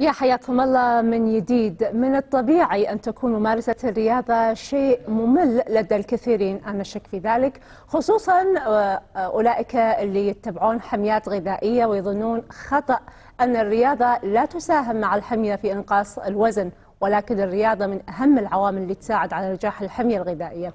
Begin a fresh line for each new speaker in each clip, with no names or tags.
يا حياكم الله من جديد. من الطبيعي أن تكون ممارسة الرياضة شيء ممل لدى الكثيرين أنا شك في ذلك خصوصا أولئك اللي يتبعون حميات غذائية ويظنون خطأ أن الرياضة لا تساهم مع الحمية في إنقاص الوزن ولكن الرياضة من أهم العوامل اللي تساعد على نجاح الحمية الغذائية.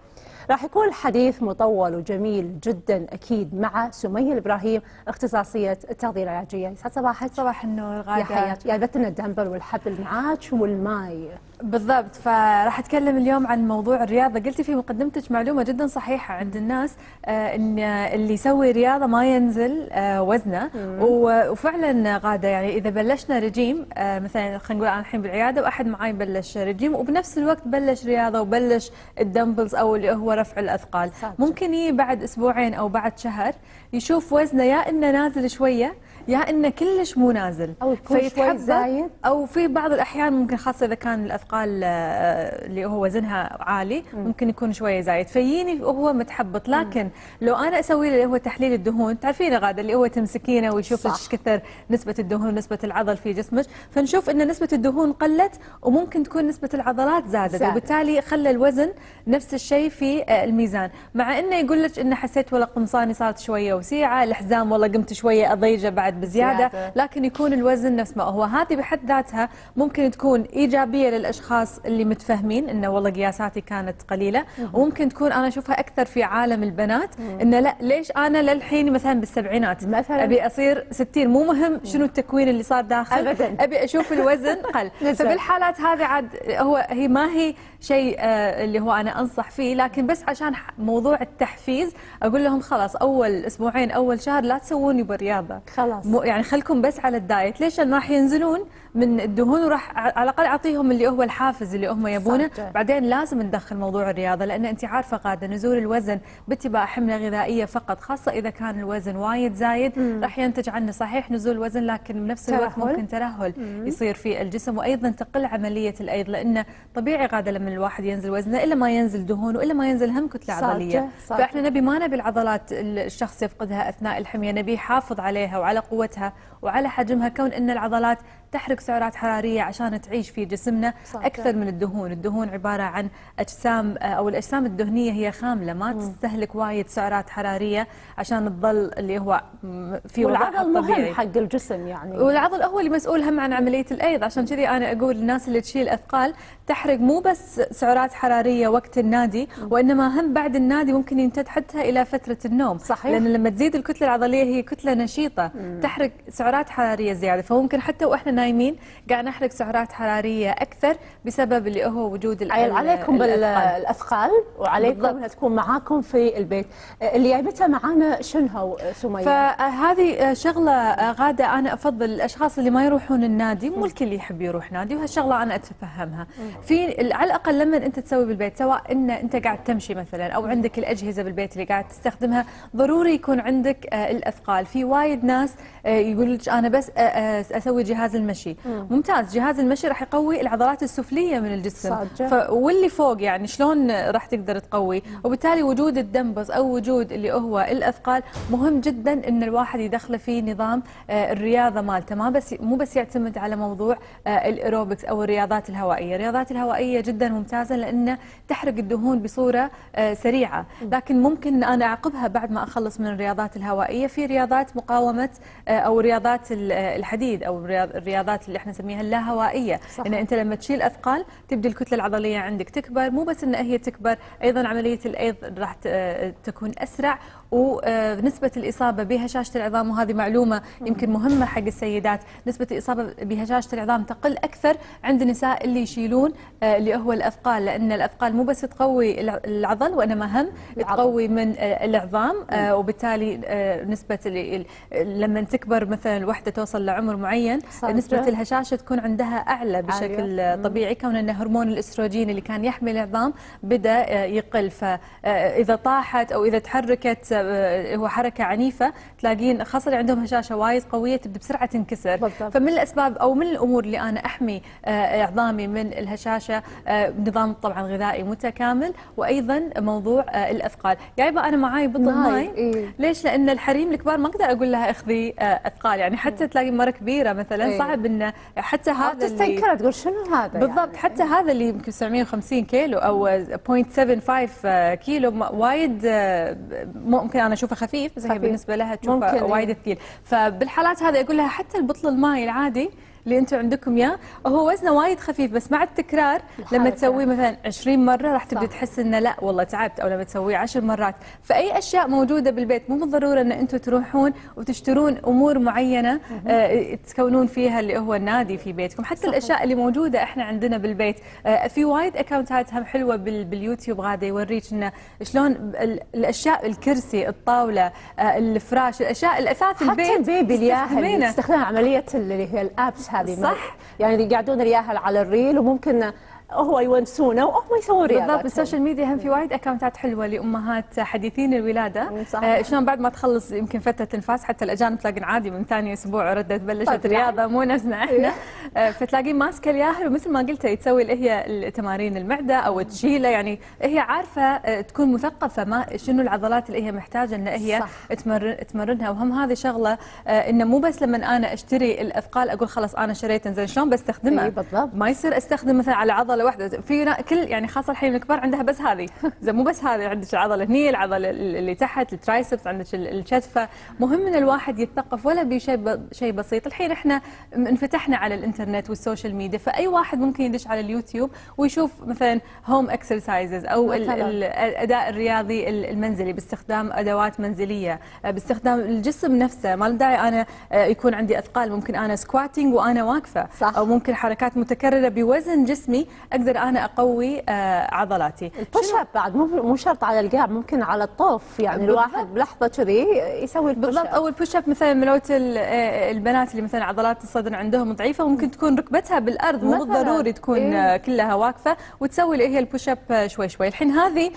راح يكون الحديث مطول وجميل جدا أكيد مع سمية الإبراهيم اختصاصية التغذية العلاجية. يسعد صباحك.
صباح النور غادة.
يا حياتي جايبة لنا الدمبل والحبل معاك والماي.
بالضبط. فراح أتكلم اليوم عن موضوع الرياضة. قلتي في مقدمتك معلومة جدا صحيحة عند الناس آه إن اللي يسوي رياضة ما ينزل آه وزنه. وفعلا غادة يعني إذا بلشنا رجيم آه مثلا خلينا نقول أنا الحين بالعيادة وأحد معي بلش رجيم وبنفس الوقت بلش رياضة وبلش ال dumbbells أو اللي هو رفع الأثقال. ممكن يجي بعد أسبوعين أو بعد شهر يشوف وزنه يا إنه نازل شوية يا إنه كلش مو نازل.
أو يكون شوي زايد.
أو في بعض الأحيان ممكن خاصة إذا كان الأثقال آه، اللي هو وزنها عالي ممكن يكون شوية زايد. فيجيني وهو متحبط. لكن لو أنا أسوي له اللي هو تحليل الدهون تعرفين غادة اللي هو تمسكينه ويشوف إيش كثر نسبة الدهون ونسبه العضل في جسمك. فنشوف إن نسبة الدهون قلت وممكن تكون نسبة العضلات زادت. زاد. وبالتالي خلى الوزن نفس الشيء في آه، الميزان. مع إنه يقول لك انه حسيت والله قمصاني صارت شوية وسيعة الحزام والله قمت شوية أضيجة بعد بزيادة لكن يكون الوزن نفس ما هو. هذه بحد ذاتها ممكن تكون إيجابية للأشخاص اللي متفهمين إنه والله قياساتي كانت قليلة. وممكن تكون أنا أشوفها أكثر في عالم البنات إنه لا ليش أنا للحين مثلا بالسبعينات مثلا. أبي أصير 60 مو مهم شنو التكوين اللي صار داخل
ابدا.
أبي أشوف الوزن قل. فبالحالات هذه عاد هو هي ما هي شيء آه اللي هو أنا أنصح فيه. لكن بس عشان موضوع التحفيز أقول لهم خلاص أول أسبوعين أول شهر لا تسووني بالرياضة.
خلاص.
يعني خلكم بس على الدايت. ليش؟ راح ينزلون من الدهون وراح على الأقل أعطيهم اللي هو الحافز اللي هم يبونه. بعدين لازم ندخل موضوع الرياضة لأن أنت عارفة قادة نزول الوزن باتباع حملة غذائية فقط خاصة إذا كان الوزن وايد زايد راح ينتج عنه صحيح نزول الوزن لكن بنفس الوقت. ممكن ترهل مم. يصير في الجسم وأيضا تقل عملية الأيض لأنه طبيعي قادة لما الواحد ينزل وزنه إلا ما ينزل دهون وإلا ما ينزل هم كتلة عضلية صارجة. فإحنا نبي ما نبي العضلات الشخص يفقدها أثناء الحمية نبي يحافظ عليها وعلى قوتها وعلى حجمها كون إن العضلات تحرق سعرات حرارية عشان تعيش في جسمنا صحيح. أكثر من الدهون، الدهون عبارة عن أجسام أو الأجسام الدهنية هي خاملة ما. تستهلك وايد سعرات حرارية عشان تظل اللي هو في
وضعها الطبيعي مهم حق الجسم يعني
والعضل هو اللي مسؤول هم عن عملية الأيض عشان كذي أنا أقول الناس اللي تشيل أثقال تحرق مو بس سعرات حرارية وقت النادي. وإنما هم بعد النادي ممكن يمتد حتى إلى فترة النوم
صحيح
لأن لما تزيد الكتلة العضلية هي كتلة نشيطة. تحرق سعرات حرارية زيادة فممكن حتى وإحنا نايمين. قاعد نحرق سعرات حرارية أكثر بسبب اللي هو وجود
الأثقال عليكم بالأثقال وعليكم انها تكون معاكم في البيت. اللي جايبتها معانا شنو هو سمية؟
فهذه شغلة غادة. أنا أفضل الأشخاص اللي ما يروحون النادي مو الكل يحب يروح نادي وهالشغله أنا أتفهمها. في على الأقل لما أنت تسوي بالبيت سواء إن أنت قاعد تمشي مثلا أو عندك الأجهزة بالبيت اللي قاعد تستخدمها ضروري يكون عندك الأثقال. في وايد ناس يقول لك أنا بس أسوي جهاز المشي مم. ممتاز. جهاز المشي راح يقوي العضلات السفلية من الجسم. ف... واللي فوق يعني شلون راح تقدر تقوي؟ وبالتالي وجود الدمبز أو وجود اللي هو الأثقال مهم جدا إن الواحد يدخله في نظام آه، الرياضة مالته. ما بس مو بس يعتمد على موضوع آه، الأيروبكس أو الرياضات الهوائية. الرياضات الهوائية جدا ممتازة لأنه تحرق الدهون بصورة آه، سريعة. لكن ممكن أنا أعقبها بعد ما أخلص من الرياضات الهوائية. في رياضات مقاومة أو رياضات الحديد أو الرياضات اللي إحنا نسميها اللاهوائية. صح. إن أنت لما تشيل أثقال تبدا الكتلة العضلية عندك تكبر مو بس إن هي تكبر أيضا عملية الأيض راح تكون أسرع ونسبة الإصابة بهشاشة العظام وهذه معلومة يمكن مهمة حق السيدات نسبة الإصابة بهشاشة العظام تقل أكثر عند النساء اللي يشيلون آه، اللي هو الأثقال لأن الأثقال مو بس تقوي العضل وإنما هم تقوي من آه، العظام آه، وبالتالي نسبة لما تكبر مثلا الوحدة توصل لعمر معين نسبة الهشاشة تكون عندها أعلى بشكل طبيعي كون أن هرمون الإستروجين اللي كان يحمي العظام بدأ يقل. فإذا طاحت أو إذا تحركت هو حركة عنيفة تلاقين خاصة اللي عندهم هشاشة وايد قوية تبدأ بسرعة تنكسر. بالضبط. فمن الأسباب أو من الأمور اللي أنا أحمي آه، عظامي من الهشاشة آه، نظام طبعا غذائي متكامل. وأيضا موضوع آه، الأثقال. جايبه أنا معاي بطل ماي. إيه؟ ليش؟ لأن الحريم الكبار ما أقدر أقول لها أخذي أثقال. يعني حتى تلاقي مرة كبيرة مثلا؟ صعب استغراب انه حتى هذا اللي
تستنكره تقول شنو هذا
بالضبط
يعني.
حتى هذا اللي يمكن 750 كيلو أو 0.75 كيلو وايد آه، ممكن أنا أشوفه خفيف بس هي. بالنسبة لها تشوفه
إيه.
وايد ثقيل فبالحالات هذه أقول لها حتى البطل الماي العادي اللي أنتم عندكم اياه هو وزنه وايد خفيف بس مع التكرار لما. تسويه مثلا 20 مرة راح تبدأ
صح.
تحس إنه لا والله تعبت أو لما تسويه 10 مرات فأي أشياء موجودة بالبيت مو بالضرورة إن أنتم تروحون وتشترون أمور معينة آه، تكونون فيها اللي هو النادي في بيتكم حتى
صحيح.
الأشياء اللي موجودة إحنا عندنا بالبيت آه، في وايد أكونتات هم حلوة بال- باليوتيوب غاده يوريك إنه شلون ال- الأشياء الكرسي الطاولة آه، الفراش الأشياء الأثاث البيت
حتى البيبي الياهل
تستخدمينه.
يستخدم عملية اللي هي ال abs هذه
صح.
يعني يقعدون الياهل على الريل وممكن هو يونسونه وهم يسوون رياضة
بالضبط بالسوشيال ميديا هم في وايد أكونتات حلوة لأمهات حديثين الولادة.
صح.
آه شلون بعد ما تخلص يمكن فترة انفاس حتى الأجانب تلاقين عادي من ثاني أسبوع ردت بلشت
طبعاً.
رياضة مو نفسنا إحنا. آه فتلاقين ماسكه الياهل ومثل ما قلتي تسوي اللي هي تمارين المعدة أو تشيله يعني هي عارفة آه تكون مثقفة ما شنو العضلات اللي هي محتاجة إن هي. تمرن تمرنها. وهم هذه شغلة آه إنه مو بس لما أنا أشتري الأثقال أقول خلاص أنا شريت زين شلون بستخدمها. ما يصير أستخدم مثلا على عضلة واحدة. في كل يعني خاصة الحين الكبار عندها بس هذه. زين مو بس هذه عندك العضلة هني العضلة اللي تحت ال triceps عندك ال- الكتفه مهم إن الواحد يتثقف ولا بشيء شيء بسيط. الحين إحنا انفتحنا على الإنترنت والسوشيال ميديا فأي واحد ممكن يدش على اليوتيوب ويشوف مثلا home
exercises
أو الاداء الرياضي ال- المنزلي باستخدام أدوات منزلية آه، باستخدام الجسم نفسه. ما داعي أنا آه، يكون عندي أثقال. ممكن أنا squatting وأنا واقفة.
صح.
أو ممكن حركات متكررة بوزن جسمي أقدر أنا أقوي آه، عضلاتي.
ال push up بعد مو مو شرط على القاع ممكن على الطوف. يعني. الواحد بلحظة كذي يسوي ال push
بالضبط.
أو
ال push up مثلا ملوت آه، البنات اللي مثلا عضلات الصدر عندهم ضعيفة ممكن تكون ركبتها بالأرض. مو. بالضروري تكون
إيه.
كلها واقفة. وتسوي اللي هي ال push up آه، شوي شوي. الحين هذه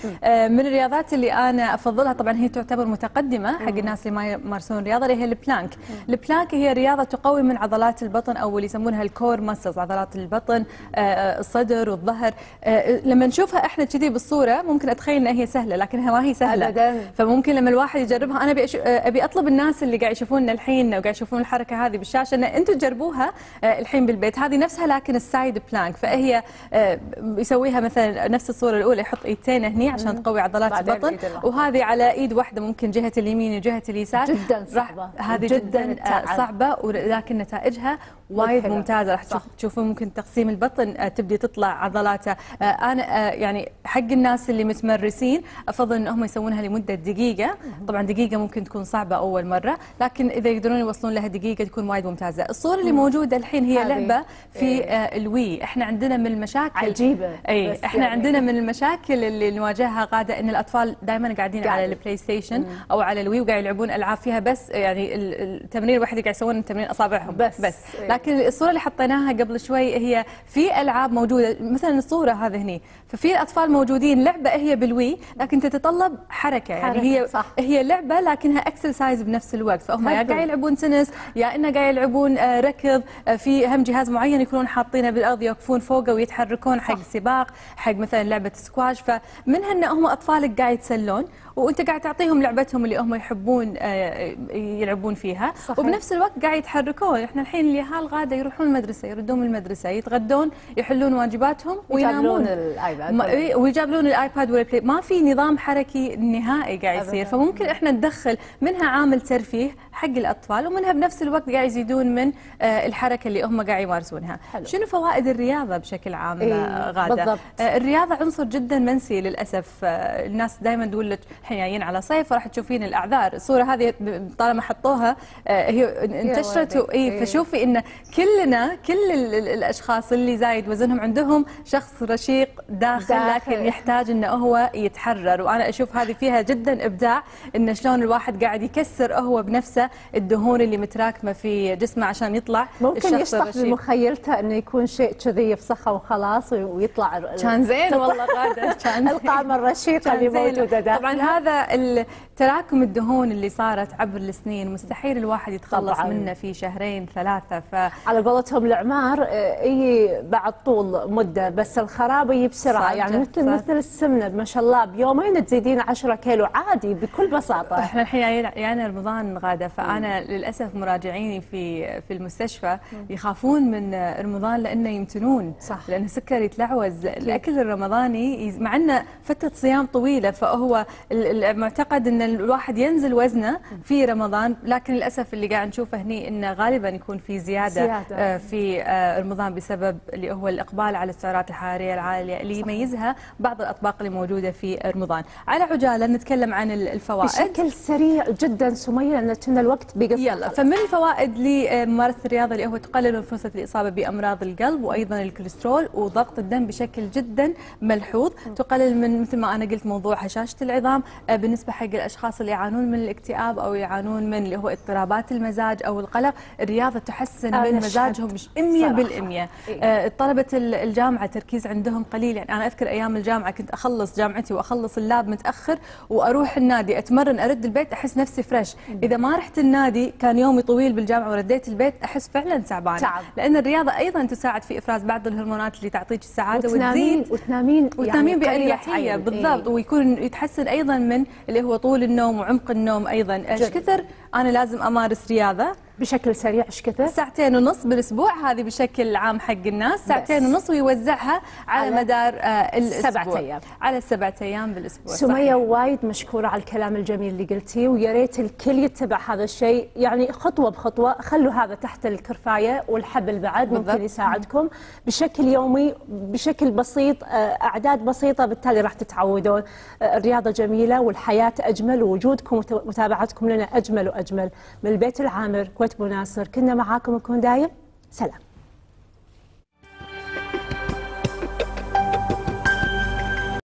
من الرياضات اللي أنا أفضلها. طبعا هي تعتبر متقدمة حق الناس اللي ما يمارسون رياضة اللي هي ال plank ال plank هي رياضة تقوي من عضلات البطن أو اللي يسمونها ال core muscles عضلات البطن آه، آه، الصدر والظهر آه، لما نشوفها إحنا كذي بالصورة ممكن أتخيل إنها هي سهلة لكنها ما هي سهلة
أبداً.
فممكن لما الواحد يجربها أنا ابي أشو- أبي أطلب الناس اللي قاعد يشوفوننا الحين وقاعد يشوفون الحركة هذه بالشاشة إن أنتم تجربوها آه، الحين بالبيت هذه نفسها لكن ال side plank فهي آه، يسويها مثلا نفس الصورة الأولى يحط إيدتين هني عشان تقوي عضلات البطن. وهذه على إيد واحدة ممكن جهة اليمين وجهة اليسار
جداً صعبة.
هذه
جداً
جدا. صعبة ولكن نتائجها وايد. ممتازة راح. تشوفون ممكن تقسيم البطن آه، تبدي تطلع عضلاته آه، أنا آه، يعني حق الناس اللي متمرسين أفضل انهم يسوونها لمدة دقيقة طبعا دقيقة ممكن تكون صعبة أول مرة لكن إذا يقدرون يوصلون لها دقيقة تكون وايد ممتازة الصورة اللي موجودة الحين هي. لعبة في
إيه.
الوي إحنا عندنا من المشاكل
عجيبة.
اي إحنا
يعني-
عندنا من المشاكل اللي نواجهها غاده إن الأطفال دائما قاعدين على. البلاي ستيشن أو على الوي وقاعد يلعبون ألعاب فيها بس يعني ال- التمرين الوحيد قاعد يسوون تمرين أصابعهم
بس.
بس
إيه.
لكن الصورة اللي حطيناها قبل شوي هي في ألعاب موجودة مثلا الصورة هذه هني ففي اطفال موجودين لعبة هي بالوي لكن تتطلب حركة يعني
حركة،
هي
صح.
هي لعبة لكنها exercise بنفس الوقت فهم يا. قاعد يلعبون تنس يا إنه قاعد يلعبون آه، ركض آه، في هم جهاز معين يكونون حاطينه بالأرض يوقفون فوقه ويتحركون حق سباق حق مثلا لعبة سكواش فمنها ان هم أطفالك قاعد يتسلون وأنت قاعد تعطيهم لعبتهم اللي هم يحبون آه، يلعبون فيها
صحيح.
وبنفس الوقت قاعد يتحركون إحنا الحين اليهال عادة يروحون المدرسة يردون من المدرسة يتغدون يحلون واجباتهم وينامون الآيباد إيه، ويجابلون الآيباد والبلاي ما في نظام حركي نهائي قاعد يصير. فممكن إحنا ندخل منها عامل ترفيه حق الأطفال ومنها بنفس الوقت قاعد يزيدون من آه، الحركة اللي هم قاعد يمارسونها
حلو.
شنو فوائد الرياضة بشكل عام
إيه،
غادة
بالضبط.
آه، الرياضة عنصر جدا منسي للأسف آه، الناس دائما تقول لك إحنا جايين على صيف راح تشوفين الأعذار الصورة هذه طالما حطوها هي انتشرت. اي
إيه.
فشوفي إن كلنا كل ال- ال- الأشخاص اللي زايد وزنهم عندهم شخص رشيق داخل,
داخل.
لكن يحتاج إنه هو يتحرر وأنا أشوف هذه فيها جدا إبداع إن شلون الواحد قاعد يكسر هو بنفسه الدهون اللي متراكمة في جسمه عشان يطلع
ممكن يشطح بمخيلته إنه يكون شيء كذي يفسخه وخلاص ويطلع
كان زين والله غادة كان.
القامة الرشيقة اللي. موجودة داخل
طبعا هذا تراكم الدهون اللي صارت عبر السنين مستحيل الواحد يتخلص
طبعاً.
منه في شهرين ثلاثة ف
على قولتهم العمار آه، يجي بعد طول مدة بس الخراب يجي
بسرعة.
يعني مثل
صح.
مثل السمنة ما شاء الله بيومين تزيدين 10 كيلو عادي بكل بساطة.
إحنا الحين جايين- جانا رمضان غاده فأنا للأسف مراجعيني في في المستشفى يخافون من رمضان لأنه يمتنون
صح.
لأن السكر يتلعوز. الأكل الرمضاني مع إنه فترة صيام طويلة فهو ال- المعتقد إن الواحد ينزل وزنه في رمضان لكن للأسف اللي قاعد نشوفه هني إنه غالبا يكون في زيادة,
زيادة.
آه، في آه، رمضان بسبب اللي هو الإقبال على السعرات الحرارية العالية اللي يميزها بعض الأطباق اللي موجودة في رمضان على عجالة نتكلم عن ال- الفوائد.
بشكل سريع جدا سمية لأن كنا الوقت بيقصر
يلا فمن الفوائد لممارسة الرياضة اللي هو تقلل من فرصه الإصابة بأمراض القلب وأيضا الكوليسترول وضغط الدم بشكل جدا ملحوظ. تقلل من مثل ما أنا قلت موضوع هشاشه العظام آه، بالنسبة حق الأشخاص اللي يعانون من الاكتئاب أو يعانون من اللي هو اضطرابات المزاج أو القلق الرياضة تحسن
أشهد
مزاجهم مش 100%
صراحة. إيه.
آه، طلبة ال- الجامعة تركيز عندهم قليل يعني أنا أذكر أيام الجامعة كنت أخلص جامعتي وأخلص اللاب متأخر وأروح النادي أتمرن أرد البيت أحس نفسي فريش إذا ما رحت النادي كان يومي طويل بالجامعة ورديت البيت أحس فعلا تعبانه
تعب.
لأن الرياضة أيضا تساعد في إفراز بعض الهرمونات اللي تعطيك السعادة
وتنامين
وتزيد
وتنامين
وتنامين
يعني
بأريحية
عين.
بالضبط
إيه.
ويكون يتحسن أيضا من اللي هو طول النوم وعمق النوم أيضا إيش
جد.
كثر أنا لازم أمارس رياضة
بشكل سريع إيش كثر؟
ساعتين ونص بالأسبوع هذه بشكل عام حق الناس ساعتين ونص ويوزعها على,
على
مدار آه الأسبوع
سبعة أيام.
على السبعة أيام بالأسبوع
سمية
صحيح.
وايد مشكورة على الكلام الجميل اللي قلتيه ويا ريت الكل يتبع هذا الشيء يعني خطوة بخطوة خلوا هذا تحت الكرفاية والحبل بعد
بالضبط.
ممكن يساعدكم بشكل يومي بشكل بسيط آه، أعداد بسيطة بالتالي راح تتعودون آه، الرياضة جميلة والحياة أجمل ووجودكم ومتابعتكم لنا أجمل وأجمل من البيت العامر كويت بو ناصر كنا معاكم نكون دايم. سلام.